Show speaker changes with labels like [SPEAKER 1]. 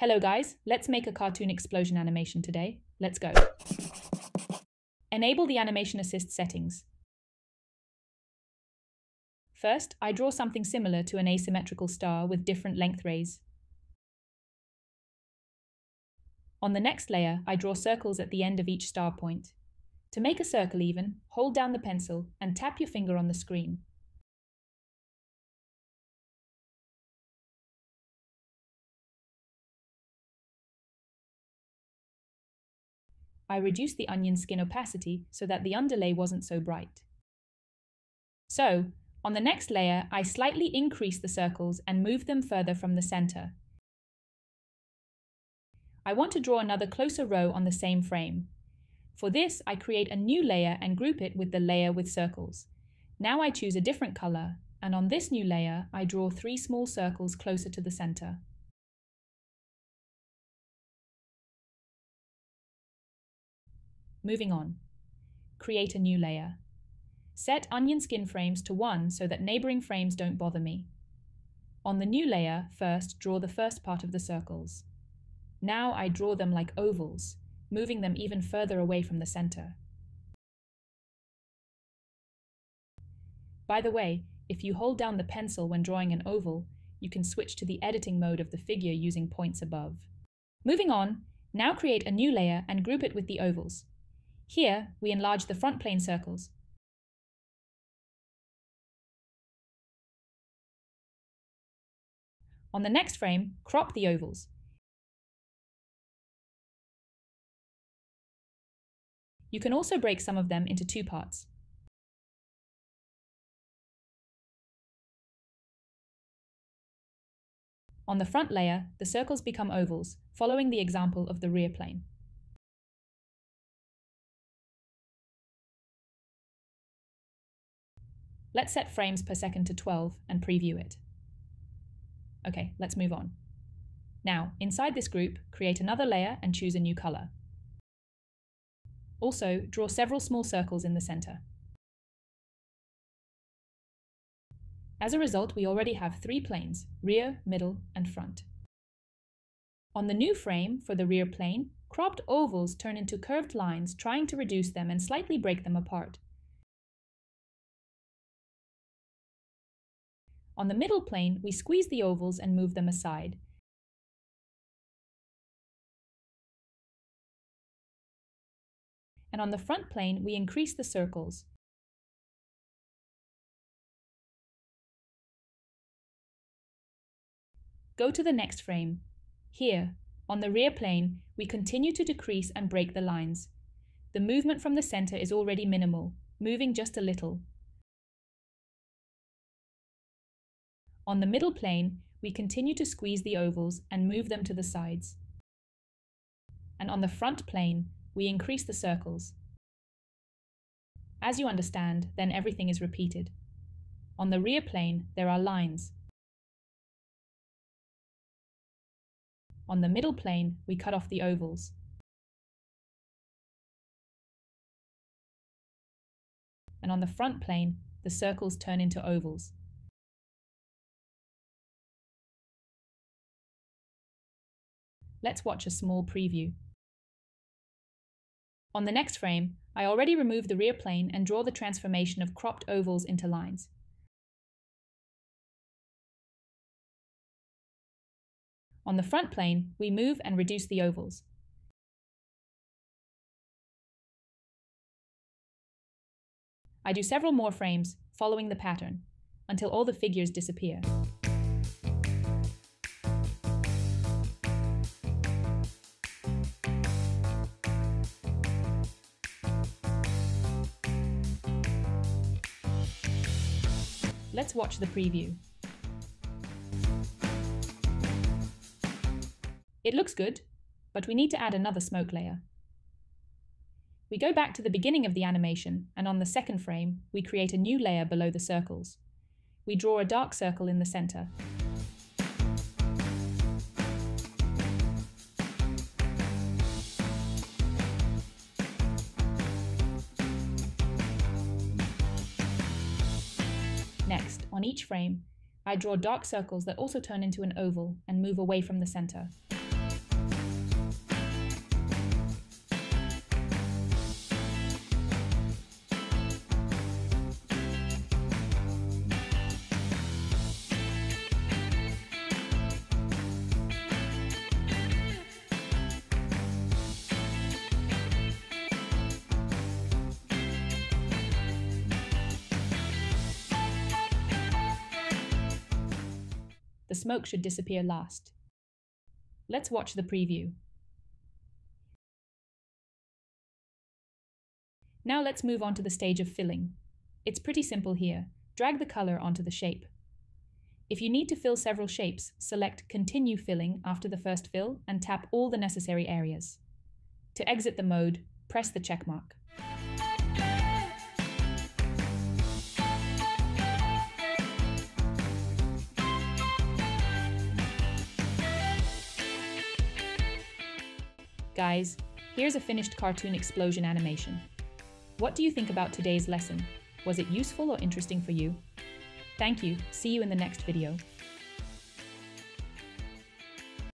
[SPEAKER 1] Hello guys, let's make a cartoon explosion animation today. Let's go. Enable the animation assist settings. First, I draw something similar to an asymmetrical star with different length rays. On the next layer, I draw circles at the end of each star point. To make a circle even, hold down the pencil and tap your finger on the screen. I reduced the onion skin opacity so that the underlay wasn't so bright. So, on the next layer, I slightly increase the circles and move them further from the center. I want to draw another closer row on the same frame. For this, I create a new layer and group it with the layer with circles. Now I choose a different color, and on this new layer, I draw three small circles closer to the center. Moving on. Create a new layer. Set onion skin frames to 1 so that neighboring frames don't bother me. On the new layer, first draw the first part of the circles. Now I draw them like ovals, moving them even further away from the center. By the way, if you hold down the pencil when drawing an oval, you can switch to the editing mode of the figure using points above. Moving on, now create a new layer and group it with the ovals. Here, we enlarge the front plane circles. On the next frame, crop the ovals. You can also break some of them into two parts. On the front layer, the circles become ovals, following the example of the rear plane. Let's set frames per second to 12 and preview it. Okay, let's move on. Now, inside this group, create another layer and choose a new color. Also, draw several small circles in the center. As a result, we already have three planes, rear, middle, and front. On the new frame, for the rear plane, cropped ovals turn into curved lines, trying to reduce them and slightly break them apart. On the middle plane, we squeeze the ovals and move them aside. And on the front plane, we increase the circles. Go to the next frame. Here, on the rear plane, we continue to decrease and break the lines. The movement from the center is already minimal, moving just a little. On the middle plane, we continue to squeeze the ovals and move them to the sides. And on the front plane, we increase the circles. As you understand, then everything is repeated. On the rear plane, there are lines. On the middle plane, we cut off the ovals. And on the front plane, the circles turn into ovals. Let's watch a small preview. On the next frame, I already remove the rear plane and draw the transformation of cropped ovals into lines. On the front plane, we move and reduce the ovals. I do several more frames, following the pattern, until all the figures disappear. Let's watch the preview. It looks good, but we need to add another smoke layer. We go back to the beginning of the animation, and on the second frame, we create a new layer below the circles. We draw a dark circle in the center. Next, on each frame, I draw dark circles that also turn into an oval and move away from the center. Smoke should disappear last. Let's watch the preview. Now let's move on to the stage of filling. It's pretty simple here. Drag the color onto the shape. If you need to fill several shapes, select Continue Filling after the first fill and tap all the necessary areas. To exit the mode, press the checkmark. Guys, here's a finished cartoon explosion animation. What do you think about today's lesson? Was it useful or interesting for you? Thank you. See you in the next video.